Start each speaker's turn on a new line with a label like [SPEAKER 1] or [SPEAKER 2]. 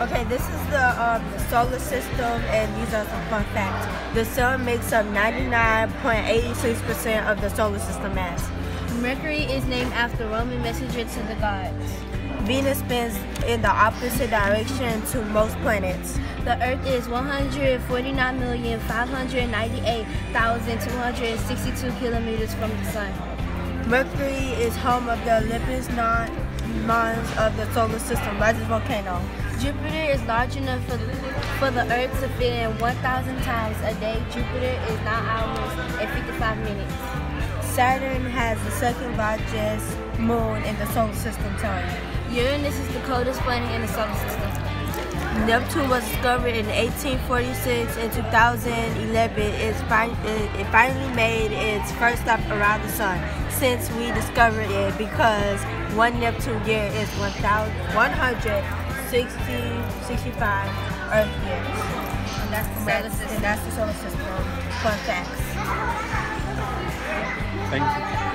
[SPEAKER 1] Okay, this is the, um, the solar system, and these are some fun facts. The sun makes up 99.86% of the solar system mass.
[SPEAKER 2] Mercury is named after Roman messenger to the gods.
[SPEAKER 1] Venus spins in the opposite direction to most planets.
[SPEAKER 2] The Earth is 149,598,262 kilometers from the Sun.
[SPEAKER 1] Mercury is home of the Olympus mons of the solar system, largest volcano.
[SPEAKER 2] Jupiter is large enough for the, for the Earth to fit in 1,000 times a day. Jupiter is 9 hours and 55 minutes.
[SPEAKER 1] Saturn has the second largest moon in the solar system time.
[SPEAKER 2] Uranus is the coldest planet in the solar system.
[SPEAKER 1] Neptune was discovered in 1846. In 2011, it's fin- it finally made its first stop around the sun since we discovered it because one Neptune year is 160, 65 Earth years.
[SPEAKER 2] And that's the solar system.
[SPEAKER 1] And that's the solar system. Fun facts.
[SPEAKER 3] Thank you.